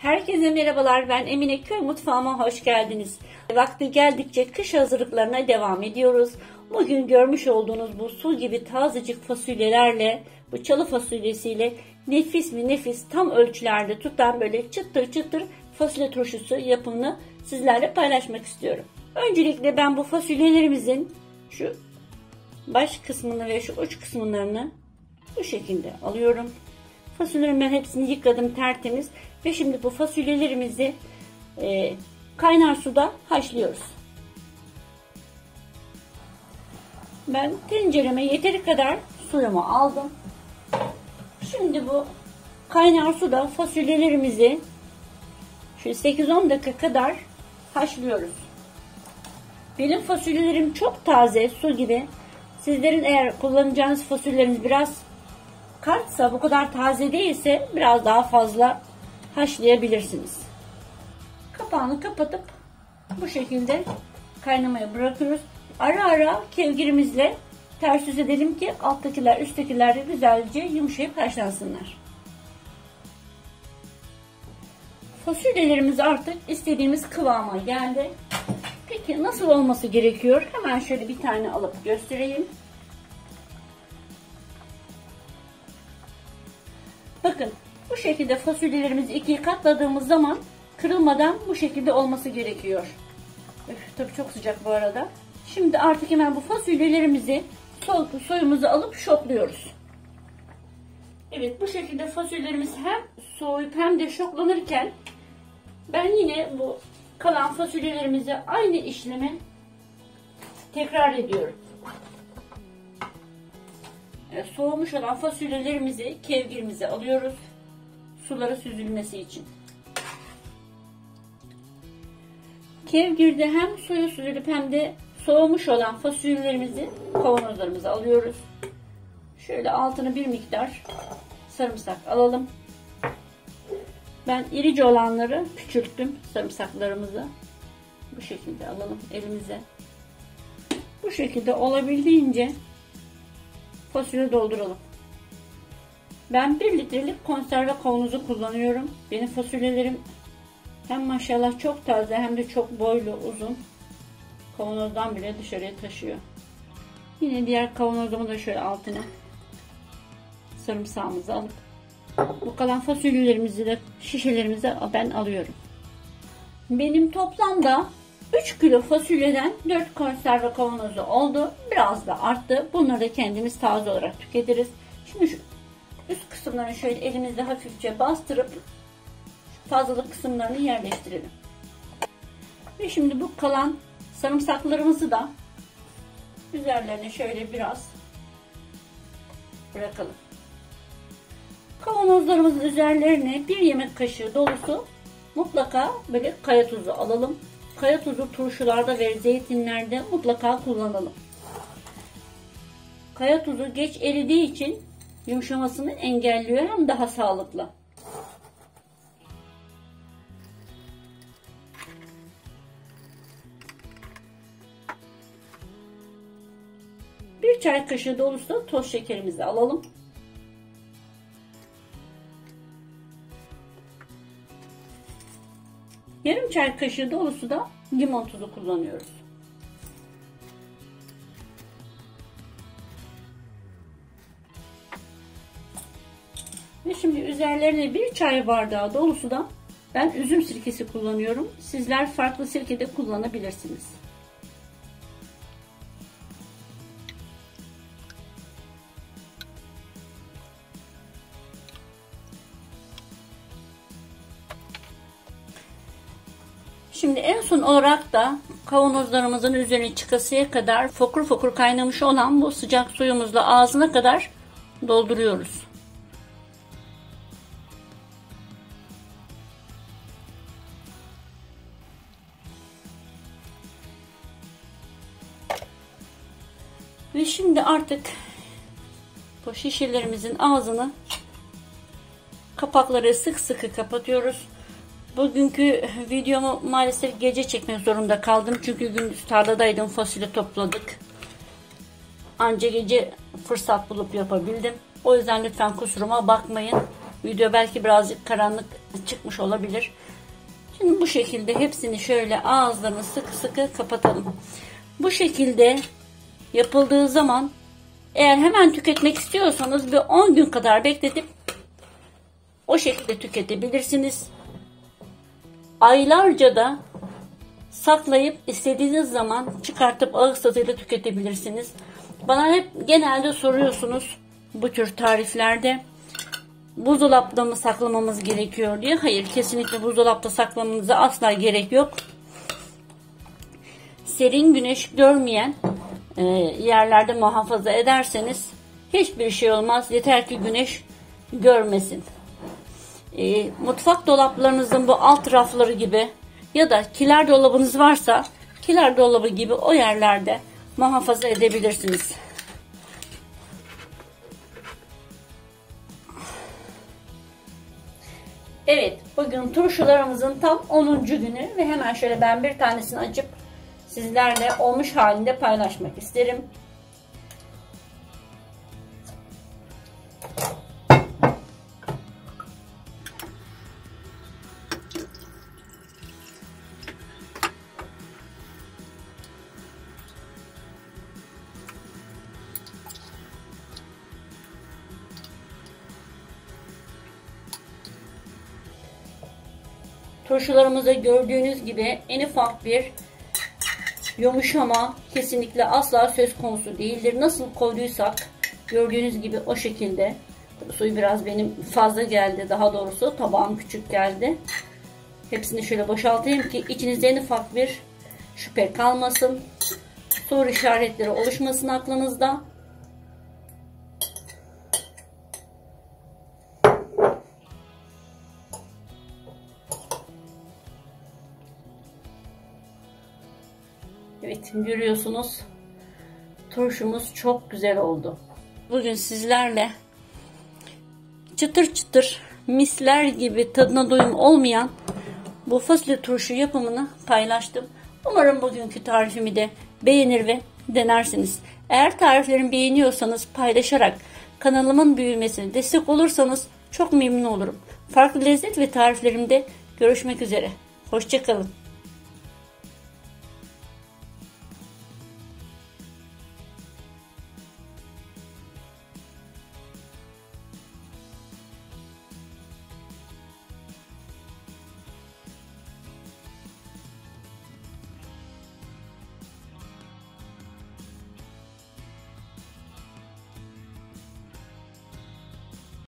Herkese merhabalar. Ben Emine Köy Mutfağıma hoş geldiniz. Vakti geldikçe kış hazırlıklarına devam ediyoruz. Bugün görmüş olduğunuz bu su gibi tazecik fasulyelerle, bu çalı fasulyesiyle nefis mi nefis tam ölçülerde tutan böyle çıtır çıtır fasulye turşusu yapımını sizlerle paylaşmak istiyorum. Öncelikle ben bu fasulyelerimizin şu baş kısmını ve şu uç kısımlarını bu şekilde alıyorum. Fasulyelerin ben hepsini yıkadım tertemiz. Ve şimdi bu fasulyelerimizi e, kaynar suda haşlıyoruz. Ben tencereme yeteri kadar suyumu aldım. Şimdi bu kaynar suda fasulyelerimizi şu 8-10 dakika kadar haşlıyoruz. Benim fasulyelerim çok taze su gibi. Sizlerin eğer kullanacağınız fasulyeleriniz biraz kartsa bu kadar taze değilse biraz daha fazla haşlayabilirsiniz. Kapağını kapatıp bu şekilde kaynamaya bırakıyoruz. Ara ara kevgirimizle ters yüz edelim ki alttakiler üsttekiler de güzelce yumuşayıp haşlansınlar. Fasulyelerimiz artık istediğimiz kıvama geldi. Peki nasıl olması gerekiyor? Hemen şöyle bir tane alıp göstereyim. Şekilde fasulyelerimizi ikiye katladığımız zaman kırılmadan bu şekilde olması gerekiyor. Öf, tabii çok sıcak bu arada. Şimdi artık hemen bu fasulyelerimizi soyumuzu alıp şokluyoruz. Evet bu şekilde fasulyelerimiz hem soğuyup hem de şoklanırken ben yine bu kalan fasulyelerimizi aynı işlemi tekrar ediyorum. Soğumuş olan fasulyelerimizi kevgirimize alıyoruz suları süzülmesi için. Kevgirde hem suyu süzülüp hem de soğumuş olan fasulyelerimizi kavanozlarımıza alıyoruz. Şöyle altını bir miktar sarımsak alalım. Ben irici olanları küçülttüm sarımsaklarımızı. Bu şekilde alalım elimize. Bu şekilde olabildiğince fasulye dolduralım. Ben 1 litrelik konserve kavanozu kullanıyorum. Benim fasulyelerim hem maşallah çok taze hem de çok boylu uzun. Kavanozdan bile dışarıya taşıyor. Yine diğer kavanozumu da şöyle altına sarımsağımızı alıp bu kalan fasulyelerimizi de şişelerimize ben alıyorum. Benim toplamda 3 kilo fasulyeden 4 konserve kavanozu oldu. Biraz da arttı. Bunları da kendimiz taze olarak tüketiriz. Şimdi şu üst kısımlarını şöyle elimizle hafifçe bastırıp fazlalık kısımlarını yerleştirelim. Ve şimdi bu kalan sarımsaklarımızı da üzerlerine şöyle biraz bırakalım. Kavanozlarımızın üzerlerine bir yemek kaşığı dolusu mutlaka böyle kaya tuzu alalım. Kaya tuzu turşularda ve zeytinlerde mutlaka kullanalım. Kaya tuzu geç eridiği için yumuşamasını engelliyor hem daha sağlıklı. Bir çay kaşığı dolusu da toz şekerimizi alalım. Yarım çay kaşığı dolusu da limon tuzu kullanıyoruz. Üzerlerine bir çay bardağı dolusu da ben üzüm sirkesi kullanıyorum. Sizler farklı sirke de kullanabilirsiniz. Şimdi en son olarak da kavanozlarımızın üzerine çıkasıya kadar fokur fokur kaynamış olan bu sıcak suyumuzla ağzına kadar dolduruyoruz. Ve şimdi artık bu şişelerimizin ağzını kapakları sık sıkı kapatıyoruz. Bugünkü videomu maalesef gece çekmek zorunda kaldım. Çünkü gündüz tarladaydım. Fasulye topladık. Anca gece fırsat bulup yapabildim. O yüzden lütfen kusuruma bakmayın. Video belki birazcık karanlık çıkmış olabilir. Şimdi bu şekilde hepsini şöyle ağızlarını sıkı sıkı kapatalım. Bu şekilde yapıldığı zaman eğer hemen tüketmek istiyorsanız bir 10 gün kadar bekletip o şekilde tüketebilirsiniz. Aylarca da saklayıp istediğiniz zaman çıkartıp ağız tadıyla tüketebilirsiniz. Bana hep genelde soruyorsunuz bu tür tariflerde buzdolapta mı saklamamız gerekiyor diye. Hayır kesinlikle buzdolapta saklamanıza asla gerek yok. Serin güneş görmeyen e, yerlerde muhafaza ederseniz hiçbir şey olmaz. Yeter ki güneş görmesin. E, mutfak dolaplarınızın bu alt rafları gibi ya da kiler dolabınız varsa kiler dolabı gibi o yerlerde muhafaza edebilirsiniz. Evet, bugün turşularımızın tam 10. günü ve hemen şöyle ben bir tanesini açıp sizlerle olmuş halinde paylaşmak isterim. Turşularımızda gördüğünüz gibi en ufak bir yumuşama kesinlikle asla söz konusu değildir. Nasıl koyduysak gördüğünüz gibi o şekilde. Suyu biraz benim fazla geldi daha doğrusu tabağım küçük geldi. Hepsini şöyle boşaltayım ki içinizde en ufak bir şüphe kalmasın. Soru işaretleri oluşmasın aklınızda. Evet görüyorsunuz turşumuz çok güzel oldu. Bugün sizlerle çıtır çıtır misler gibi tadına doyum olmayan bu fasulye turşu yapımını paylaştım. Umarım bugünkü tarifimi de beğenir ve denersiniz. Eğer tariflerimi beğeniyorsanız paylaşarak kanalımın büyümesine destek olursanız çok memnun olurum. Farklı lezzet ve tariflerimde görüşmek üzere. Hoşçakalın.